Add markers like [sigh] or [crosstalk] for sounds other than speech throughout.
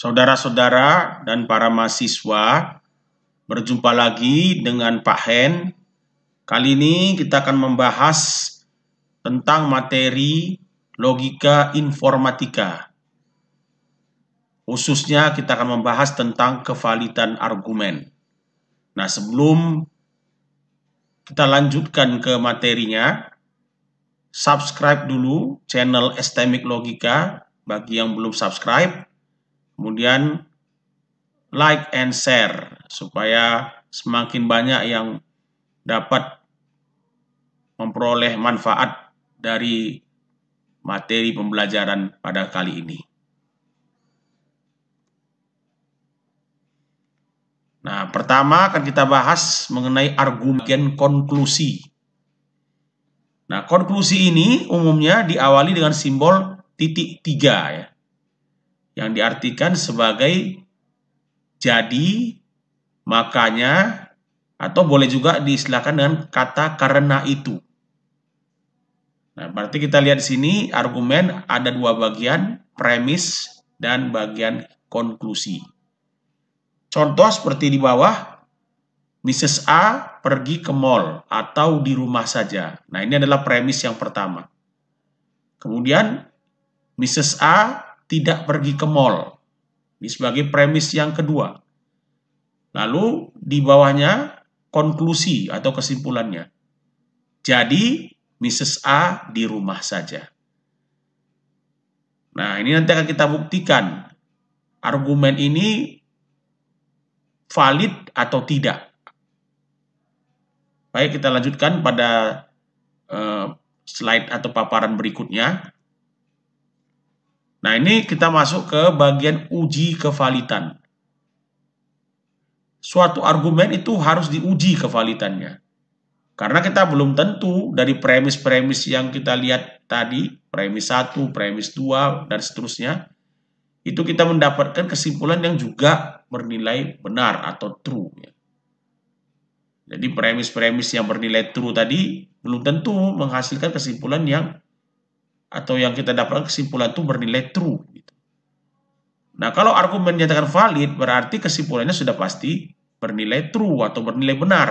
Saudara-saudara dan para mahasiswa, berjumpa lagi dengan Pak Hen. Kali ini kita akan membahas tentang materi logika informatika. Khususnya kita akan membahas tentang kevalidan argumen. Nah, sebelum kita lanjutkan ke materinya, subscribe dulu channel Estemik Logika bagi yang belum subscribe Kemudian like and share supaya semakin banyak yang dapat memperoleh manfaat dari materi pembelajaran pada kali ini. Nah, pertama akan kita bahas mengenai argumen konklusi. Nah, konklusi ini umumnya diawali dengan simbol titik tiga ya yang diartikan sebagai jadi, makanya, atau boleh juga diistilahkan dengan kata karena itu. Nah, berarti kita lihat di sini argumen ada dua bagian, premis dan bagian konklusi. Contoh seperti di bawah, Mrs. A pergi ke mall atau di rumah saja. Nah, ini adalah premis yang pertama. Kemudian, Mrs. A tidak pergi ke mall. Ini sebagai premis yang kedua. Lalu di bawahnya konklusi atau kesimpulannya. Jadi Mrs. A di rumah saja. Nah ini nanti akan kita buktikan argumen ini valid atau tidak. Baik kita lanjutkan pada uh, slide atau paparan berikutnya. Nah, ini kita masuk ke bagian uji kevalitan. Suatu argumen itu harus diuji kevalitannya. Karena kita belum tentu dari premis-premis yang kita lihat tadi, premis 1, premis 2, dan seterusnya, itu kita mendapatkan kesimpulan yang juga bernilai benar atau true. Ya. Jadi premis-premis yang bernilai true tadi belum tentu menghasilkan kesimpulan yang atau yang kita dapatkan kesimpulan itu bernilai true. Gitu. Nah, kalau argumen dinyatakan valid, berarti kesimpulannya sudah pasti bernilai true atau bernilai benar.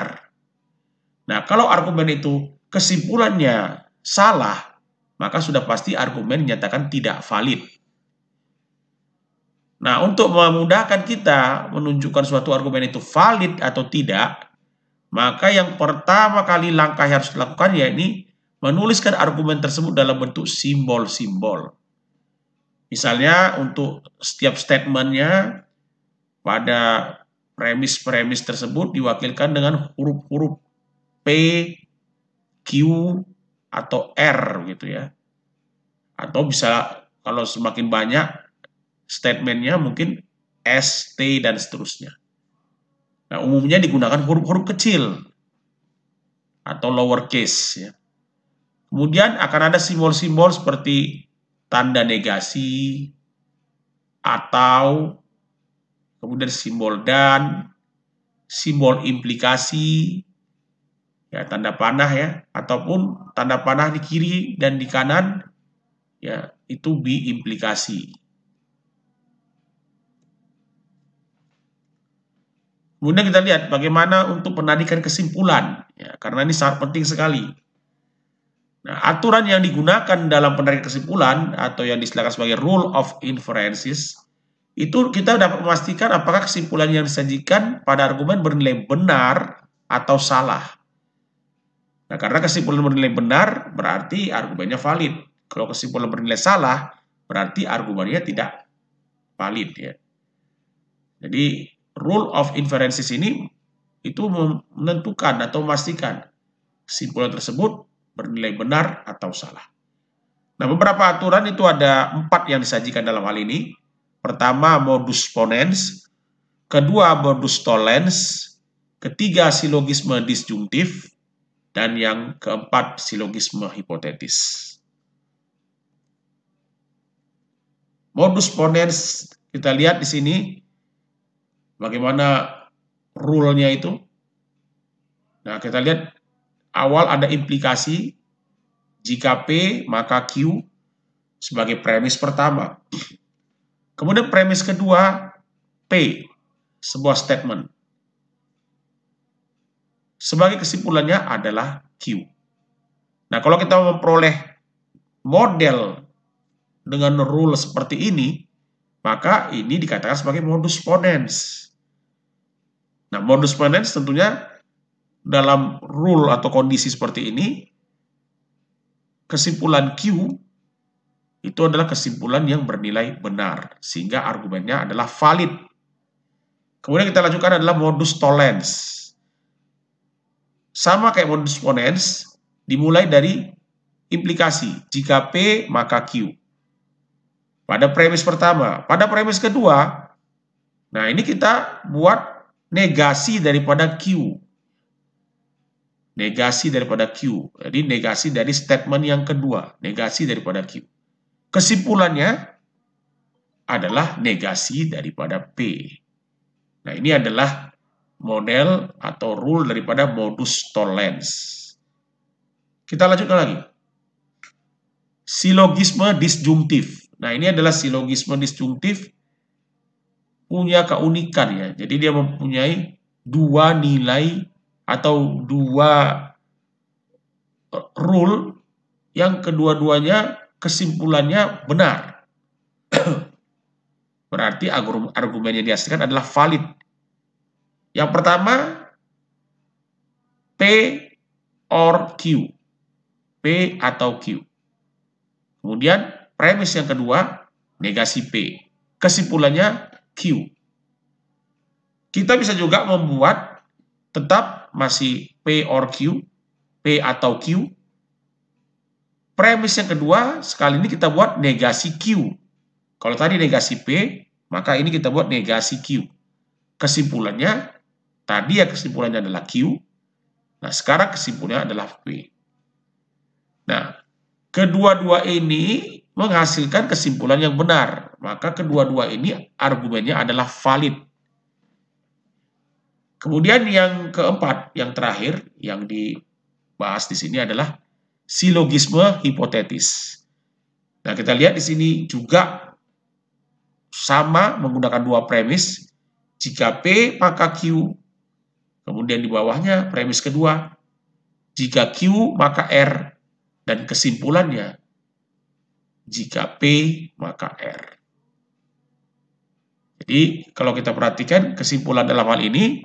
Nah, kalau argumen itu kesimpulannya salah, maka sudah pasti argumen dinyatakan tidak valid. Nah, untuk memudahkan kita menunjukkan suatu argumen itu valid atau tidak, maka yang pertama kali langkah yang harus dilakukan yakni menuliskan argumen tersebut dalam bentuk simbol-simbol. Misalnya untuk setiap statementnya pada premis-premis tersebut diwakilkan dengan huruf-huruf P, Q, atau R gitu ya. Atau bisa kalau semakin banyak statementnya mungkin S, T, dan seterusnya. Nah, umumnya digunakan huruf-huruf kecil atau lowercase ya. Kemudian akan ada simbol-simbol seperti tanda negasi atau kemudian simbol dan, simbol implikasi, ya tanda panah ya, ataupun tanda panah di kiri dan di kanan, ya itu implikasi. Kemudian kita lihat bagaimana untuk penadikan kesimpulan, ya, karena ini sangat penting sekali. Nah, aturan yang digunakan dalam penarikan kesimpulan atau yang disediakan sebagai rule of inferences itu kita dapat memastikan apakah kesimpulan yang disajikan pada argumen bernilai benar atau salah. Nah, karena kesimpulan bernilai benar berarti argumennya valid. Kalau kesimpulan bernilai salah berarti argumennya tidak valid ya. Jadi rule of inferences ini itu menentukan atau memastikan kesimpulan tersebut bernilai benar atau salah. Nah, beberapa aturan itu ada empat yang disajikan dalam hal ini. Pertama, modus ponens. Kedua, modus tollens. Ketiga, silogisme disjungtif. Dan yang keempat, silogisme hipotetis. Modus ponens, kita lihat di sini bagaimana rule-nya itu. Nah, kita lihat awal ada implikasi jika P maka Q sebagai premis pertama. Kemudian premis kedua, P, sebuah statement. Sebagai kesimpulannya adalah Q. Nah, kalau kita memperoleh model dengan rule seperti ini, maka ini dikatakan sebagai modus ponens. Nah, modus ponens tentunya dalam rule atau kondisi seperti ini, kesimpulan Q itu adalah kesimpulan yang bernilai benar, sehingga argumennya adalah valid. Kemudian kita lanjutkan adalah modus tollens. Sama kayak modus ponens, dimulai dari implikasi. Jika P, maka Q. Pada premis pertama. Pada premis kedua, nah ini kita buat negasi daripada Q. Negasi daripada Q. Jadi negasi dari statement yang kedua. Negasi daripada Q. Kesimpulannya adalah negasi daripada P. Nah ini adalah model atau rule daripada modus tollens. Kita lanjutkan lagi. Silogisme disjungtif. Nah, ini adalah silogisme disjungtif punya keunikan ya. Jadi dia mempunyai dua nilai atau dua eh, rule yang kedua-duanya kesimpulannya benar. [clears throat] Berarti argumen yang dihasilkan adalah valid yang pertama, P or Q. P atau Q. Kemudian premis yang kedua, negasi P. Kesimpulannya Q. Kita bisa juga membuat tetap masih P or Q, P atau Q. Premis yang kedua, sekali ini kita buat negasi Q. Kalau tadi negasi P, maka ini kita buat negasi Q. Kesimpulannya Tadi ya kesimpulannya adalah Q. Nah, sekarang kesimpulannya adalah P. Nah, kedua-dua ini menghasilkan kesimpulan yang benar. Maka kedua-dua ini argumennya adalah valid. Kemudian yang keempat, yang terakhir, yang dibahas di sini adalah silogisme hipotetis. Nah, kita lihat di sini juga sama menggunakan dua premis. Jika P, maka Q Kemudian di bawahnya premis kedua, jika Q maka R dan kesimpulannya jika P maka R. Jadi kalau kita perhatikan kesimpulan dalam hal ini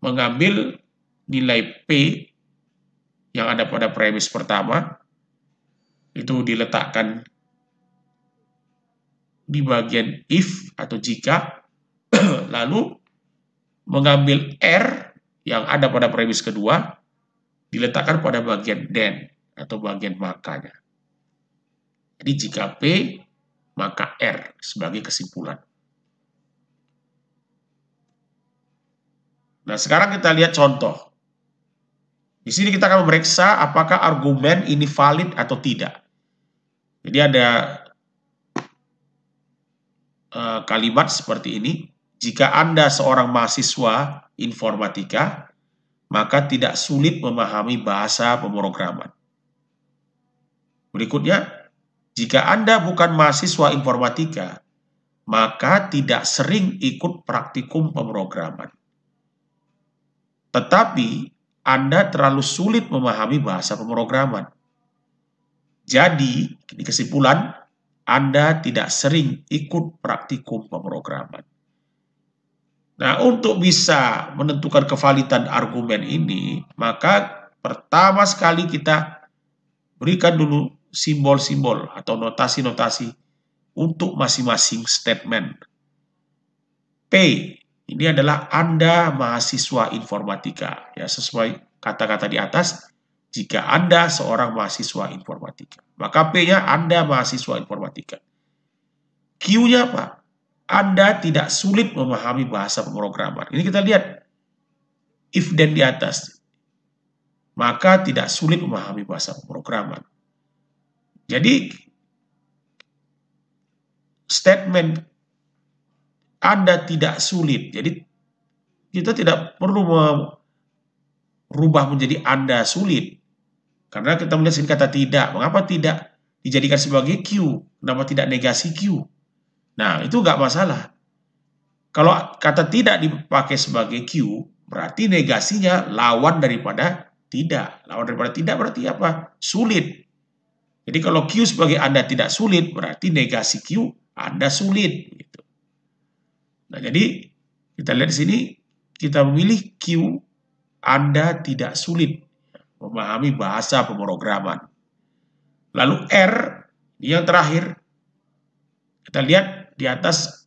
mengambil nilai P yang ada pada premis pertama itu diletakkan di bagian if atau jika [clears throat] lalu mengambil R yang ada pada premis kedua, diletakkan pada bagian then atau bagian makanya. Jadi jika P, maka R sebagai kesimpulan. Nah, sekarang kita lihat contoh. Di sini kita akan memeriksa apakah argumen ini valid atau tidak. Jadi ada uh, kalimat seperti ini. Jika Anda seorang mahasiswa informatika, maka tidak sulit memahami bahasa pemrograman. Berikutnya, jika Anda bukan mahasiswa informatika, maka tidak sering ikut praktikum pemrograman. Tetapi, Anda terlalu sulit memahami bahasa pemrograman. Jadi, di kesimpulan, Anda tidak sering ikut praktikum pemrograman. Nah, untuk bisa menentukan kevalidan argumen ini, maka pertama sekali kita berikan dulu simbol-simbol atau notasi-notasi untuk masing-masing statement. P, ini adalah Anda mahasiswa informatika. Ya, sesuai kata-kata di atas, jika Anda seorang mahasiswa informatika. Maka P-nya Anda mahasiswa informatika. Q-nya apa? Anda tidak sulit memahami bahasa pemrograman. Ini kita lihat if dan di atas. Maka tidak sulit memahami bahasa pemrograman. Jadi statement Anda tidak sulit. Jadi kita tidak perlu merubah menjadi Anda sulit. Karena kita melihat sini kata tidak. Mengapa tidak dijadikan sebagai Q? Kenapa tidak negasi Q? Nah, itu nggak masalah. Kalau kata tidak dipakai sebagai Q, berarti negasinya lawan daripada tidak. Lawan daripada tidak berarti apa? Sulit. Jadi kalau Q sebagai Anda tidak sulit, berarti negasi Q Anda sulit. Gitu. Nah, jadi kita lihat di sini, kita memilih Q Anda tidak sulit memahami bahasa pemrograman. Lalu R yang terakhir, kita lihat di atas,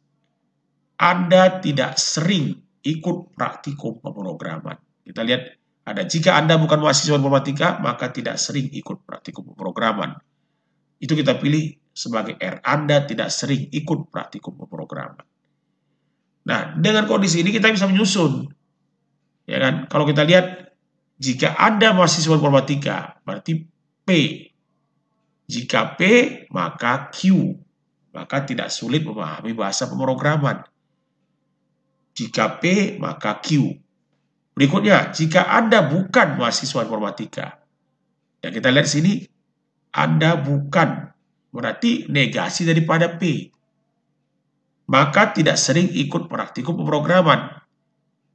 Anda tidak sering ikut praktikum pemrograman. Kita lihat ada jika Anda bukan mahasiswa informatika, maka tidak sering ikut praktikum pemrograman. Itu kita pilih sebagai R. Anda tidak sering ikut praktikum pemrograman. Nah, dengan kondisi ini kita bisa menyusun. Ya kan? Kalau kita lihat jika Anda mahasiswa informatika, berarti P. Jika P, maka Q. Maka tidak sulit memahami bahasa pemrograman. Jika P, maka Q. Berikutnya, jika Anda bukan mahasiswa informatika, dan kita lihat sini, Anda bukan, berarti negasi daripada P. Maka tidak sering ikut praktikum pemrograman.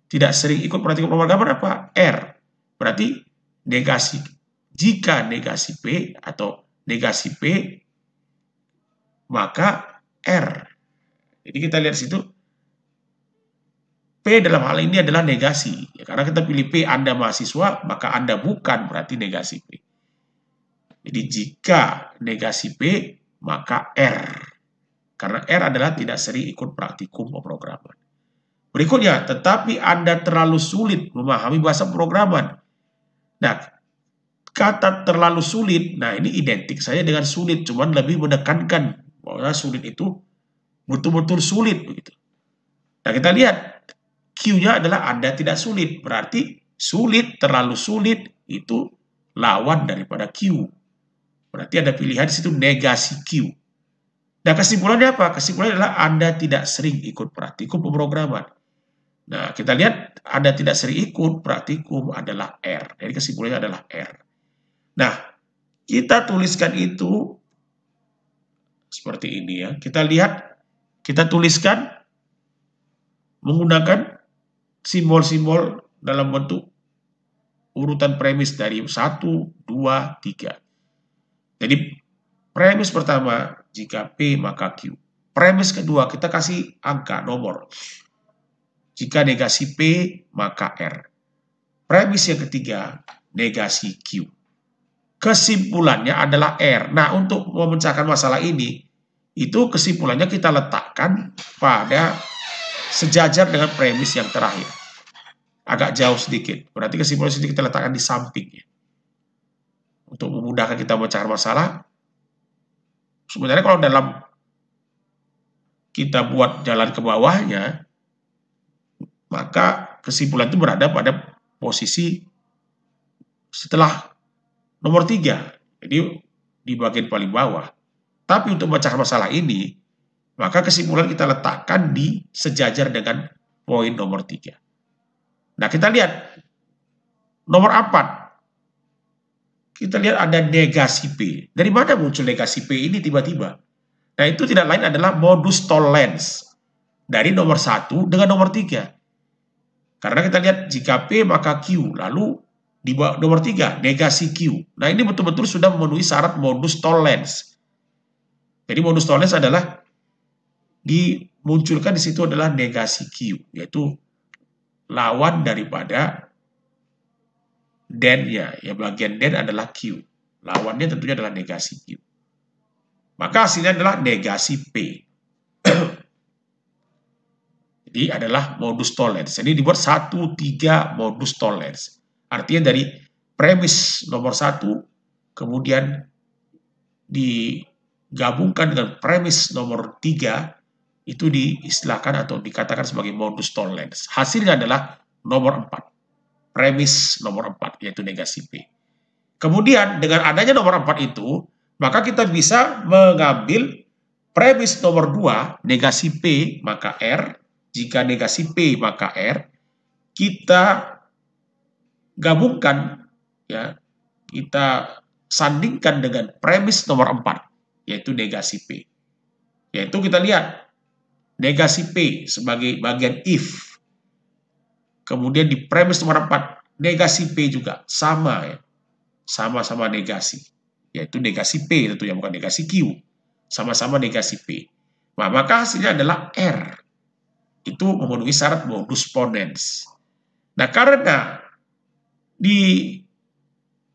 Tidak sering ikut praktikum pemrograman apa? R. Berarti negasi. Jika negasi P atau negasi P, maka R. Jadi kita lihat situ, P dalam hal ini adalah negasi. Ya, karena kita pilih P Anda mahasiswa, maka Anda bukan berarti negasi P. Jadi jika negasi P, maka R. Karena R adalah tidak sering ikut praktikum pemrograman. Berikutnya, tetapi Anda terlalu sulit memahami bahasa pemrograman. Nah, kata terlalu sulit, nah ini identik saya dengan sulit, cuman lebih menekankan bahwa sulit itu betul-betul sulit begitu. Nah, kita lihat Q-nya adalah Anda tidak sulit. Berarti sulit, terlalu sulit itu lawan daripada Q. Berarti ada pilihan di situ negasi Q. Nah kesimpulannya apa? Kesimpulannya adalah Anda tidak sering ikut praktikum pemrograman. Nah kita lihat Anda tidak sering ikut praktikum adalah R. Jadi kesimpulannya adalah R. Nah kita tuliskan itu seperti ini ya. Kita lihat, kita tuliskan menggunakan simbol-simbol dalam bentuk urutan premis dari 1, 2, 3. Jadi premis pertama jika P maka Q. Premis kedua kita kasih angka nomor. Jika negasi P maka R. Premis yang ketiga negasi Q. Kesimpulannya adalah R. Nah untuk memecahkan masalah ini itu kesimpulannya kita letakkan pada sejajar dengan premis yang terakhir agak jauh sedikit. Berarti kesimpulan sedikit kita letakkan di sampingnya. Untuk memudahkan kita mencari masalah. Sebenarnya kalau dalam kita buat jalan ke bawahnya, maka kesimpulan itu berada pada posisi setelah nomor tiga. Jadi di bagian paling bawah. Tapi untuk memecahkan masalah ini, maka kesimpulan kita letakkan di sejajar dengan poin nomor tiga. Nah, kita lihat nomor 4. Kita lihat ada negasi P. Dari mana muncul negasi P ini tiba-tiba? Nah, itu tidak lain adalah modus tollens dari nomor 1 dengan nomor 3. Karena kita lihat jika P maka Q, lalu di nomor 3 negasi Q. Nah, ini betul-betul sudah memenuhi syarat modus tollens. Jadi modus tollens adalah dimunculkan di situ adalah negasi Q, yaitu lawan daripada den-nya. Ya, bagian den adalah Q. Lawannya tentunya adalah negasi Q. Maka hasilnya adalah negasi P. [clears throat] Jadi adalah modus tollens. Ini dibuat satu tiga modus tollens. Artinya dari premis nomor satu, kemudian digabungkan dengan premis nomor tiga, itu diistilahkan atau dikatakan sebagai modus tollens. Hasilnya adalah nomor 4. Premis nomor 4, yaitu negasi P. Kemudian dengan adanya nomor 4 itu, maka kita bisa mengambil premis nomor 2, negasi P maka R. Jika negasi P maka R, kita gabungkan, ya kita sandingkan dengan premis nomor 4, yaitu negasi P. Yaitu kita lihat negasi P sebagai bagian if. Kemudian di premis nomor 4, negasi P juga sama ya. Sama-sama negasi. Yaitu negasi P tentunya bukan negasi Q. Sama-sama negasi P. Nah, maka hasilnya adalah R. Itu memenuhi syarat modus ponens. Nah, karena di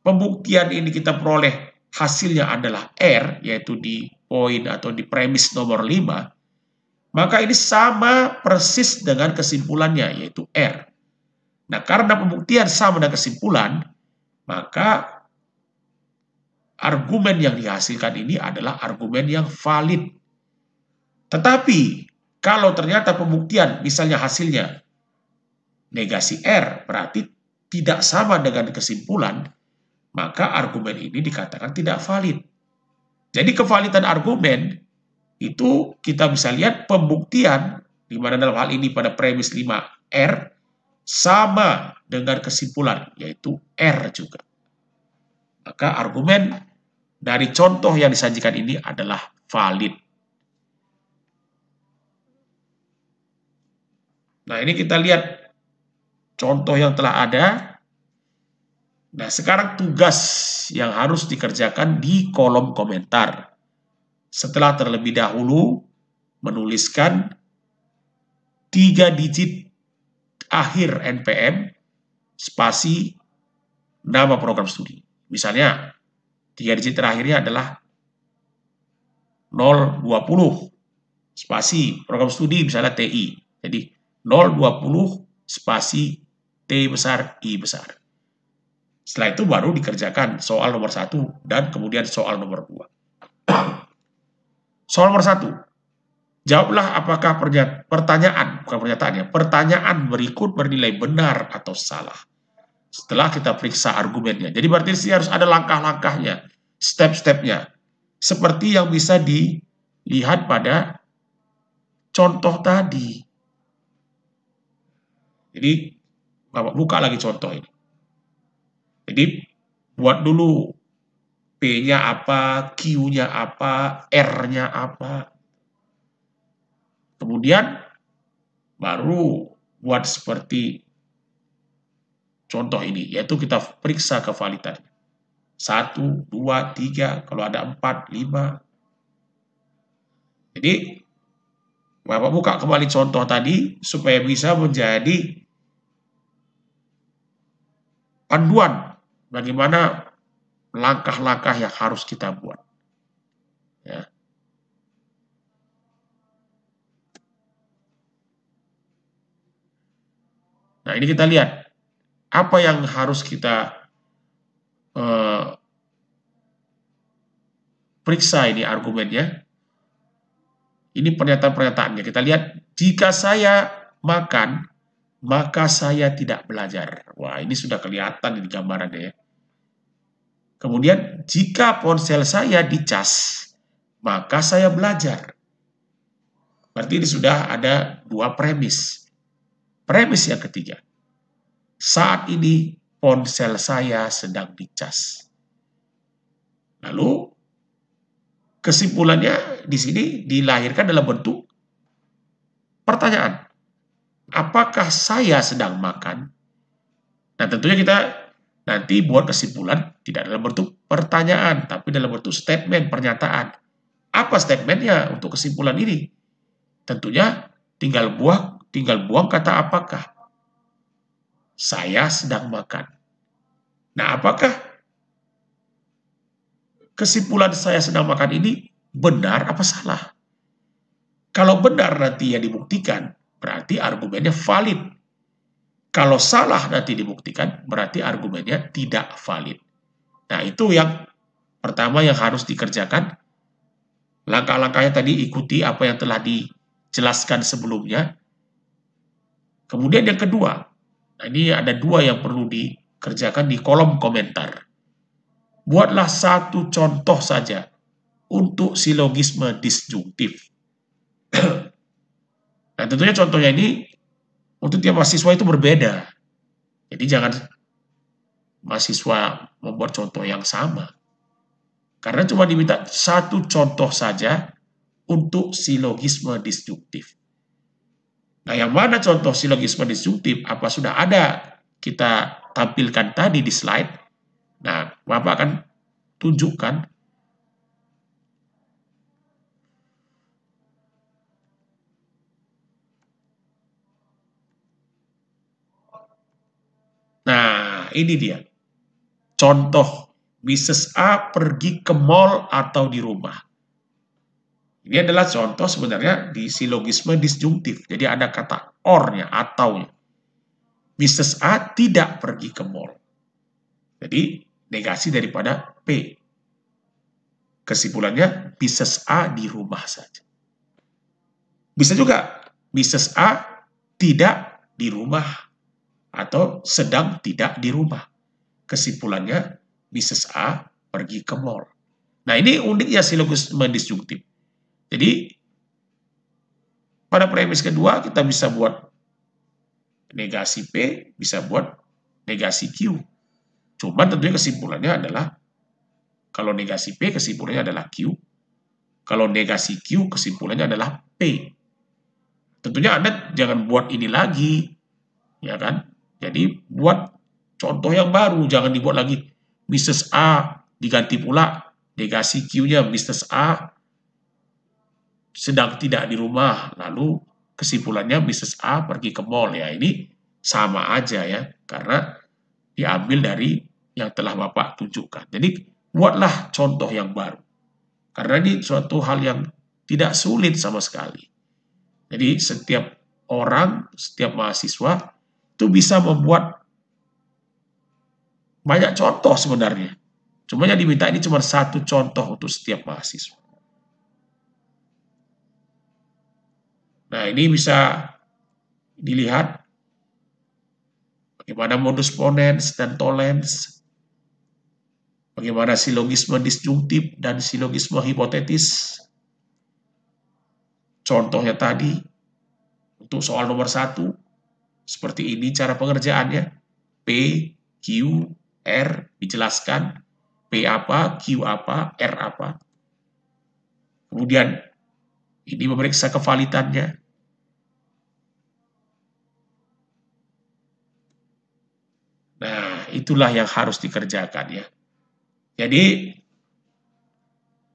pembuktian ini kita peroleh hasilnya adalah R, yaitu di poin atau di premis nomor 5, maka ini sama persis dengan kesimpulannya, yaitu R. Nah, karena pembuktian sama dengan kesimpulan, maka argumen yang dihasilkan ini adalah argumen yang valid. Tetapi, kalau ternyata pembuktian, misalnya hasilnya negasi R, berarti tidak sama dengan kesimpulan, maka argumen ini dikatakan tidak valid. Jadi kevalidan argumen itu kita bisa lihat pembuktian di mana dalam hal ini pada premis 5R sama dengan kesimpulan yaitu R juga. Maka argumen dari contoh yang disajikan ini adalah valid. Nah, ini kita lihat contoh yang telah ada Nah, sekarang tugas yang harus dikerjakan di kolom komentar. Setelah terlebih dahulu menuliskan tiga digit akhir NPM spasi nama program studi. Misalnya, tiga digit terakhirnya adalah 020 spasi program studi misalnya TI. Jadi 020 spasi T besar I besar. Setelah itu baru dikerjakan soal nomor satu dan kemudian soal nomor dua. [clears throat] soal nomor satu, jawablah apakah pertanyaan, bukan pernyataan ya, pertanyaan berikut bernilai benar atau salah. Setelah kita periksa argumennya. Jadi berarti sih harus ada langkah-langkahnya, step-stepnya. Seperti yang bisa dilihat pada contoh tadi. Jadi, Bapak buka lagi contoh ini. Jadi buat dulu P-nya apa, Q-nya apa, R-nya apa. Kemudian baru buat seperti contoh ini, yaitu kita periksa kevalidannya. Satu, dua, tiga, kalau ada empat, lima. Jadi, Bapak buka kembali contoh tadi, supaya bisa menjadi panduan bagaimana langkah-langkah yang harus kita buat. Ya. Nah ini kita lihat apa yang harus kita uh, periksa ini argumennya. Ini pernyataan-pernyataannya. Kita lihat jika saya makan maka saya tidak belajar. Wah ini sudah kelihatan di gambarannya ya. Kemudian, jika ponsel saya dicas, maka saya belajar. Berarti ini sudah ada dua premis. Premis yang ketiga, saat ini ponsel saya sedang dicas. Lalu, kesimpulannya di sini dilahirkan dalam bentuk pertanyaan. Apakah saya sedang makan? Nah, tentunya kita nanti buat kesimpulan tidak dalam bentuk pertanyaan, tapi dalam bentuk statement, pernyataan. Apa statementnya untuk kesimpulan ini? Tentunya tinggal buang, tinggal buang kata apakah. Saya sedang makan. Nah, apakah kesimpulan saya sedang makan ini benar apa salah? Kalau benar nanti yang dibuktikan, berarti argumennya valid. Kalau salah nanti dibuktikan, berarti argumennya tidak valid. Nah, itu yang pertama yang harus dikerjakan. Langkah-langkahnya tadi ikuti apa yang telah dijelaskan sebelumnya. Kemudian yang kedua, nah ini ada dua yang perlu dikerjakan di kolom komentar. Buatlah satu contoh saja untuk silogisme disjungtif. [clears throat] nah tentunya contohnya ini untuk tiap mahasiswa itu berbeda. Jadi jangan mahasiswa membuat contoh yang sama. Karena cuma diminta satu contoh saja untuk silogisme disjuktif. Nah, yang mana contoh silogisme disjungtif? Apa sudah ada kita tampilkan tadi di slide? Nah, Bapak akan tunjukkan Nah, ini dia. Contoh, Mrs. A pergi ke mall atau di rumah. Ini adalah contoh sebenarnya di silogisme disjungtif. Jadi ada kata or-nya, atau-nya. Mrs. A tidak pergi ke mall. Jadi negasi daripada P. Kesimpulannya, Mrs. A di rumah saja. Bisa juga Mrs. A tidak di rumah atau sedang tidak di rumah. Kesimpulannya, Mrs. A pergi ke mall. Nah ini uniknya silogisme disjungtif. Jadi pada premis kedua kita bisa buat negasi P, bisa buat negasi Q. Cuman tentunya kesimpulannya adalah kalau negasi P kesimpulannya adalah Q. Kalau negasi Q kesimpulannya adalah P. Tentunya Anda jangan buat ini lagi. Ya kan? Jadi buat contoh yang baru, jangan dibuat lagi Mrs. A diganti pula negasi Q-nya Mrs. A sedang tidak di rumah, lalu kesimpulannya Mrs. A pergi ke mall ya. Ini sama aja ya, karena diambil dari yang telah Bapak tunjukkan. Jadi buatlah contoh yang baru. Karena ini suatu hal yang tidak sulit sama sekali. Jadi setiap orang, setiap mahasiswa itu bisa membuat banyak contoh sebenarnya. Cuma yang diminta ini cuma satu contoh untuk setiap mahasiswa. Nah, ini bisa dilihat bagaimana modus ponens dan tolens, bagaimana silogisme disjungtif dan silogisme hipotetis. Contohnya tadi, untuk soal nomor satu, seperti ini cara pengerjaannya. P, Q, R dijelaskan, P apa, Q apa, R apa. Kemudian ini memeriksa kevalitannya, itulah yang harus dikerjakan ya. Jadi,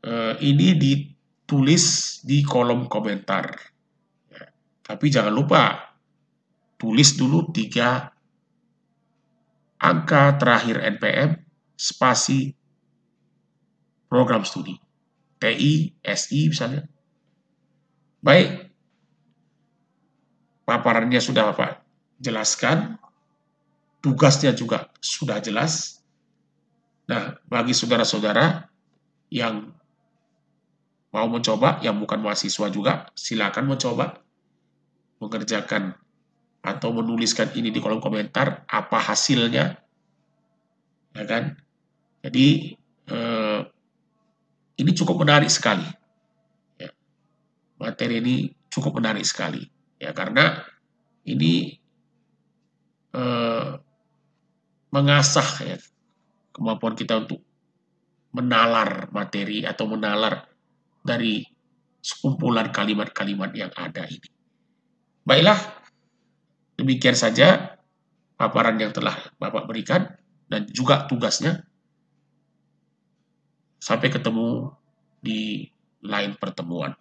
eh, ini ditulis di kolom komentar. Ya. Tapi jangan lupa, tulis dulu tiga angka terakhir NPM, spasi program studi. TI, SI misalnya. Baik, paparannya sudah Bapak jelaskan tugasnya juga sudah jelas. Nah, bagi saudara-saudara yang mau mencoba, yang bukan mahasiswa juga, silakan mencoba mengerjakan atau menuliskan ini di kolom komentar apa hasilnya, ya kan? Jadi eh, ini cukup menarik sekali. Ya. Materi ini cukup menarik sekali, ya karena ini eh, mengasah ya kemampuan kita untuk menalar materi atau menalar dari sekumpulan kalimat-kalimat yang ada ini. Baiklah, demikian saja paparan yang telah Bapak berikan dan juga tugasnya. Sampai ketemu di lain pertemuan.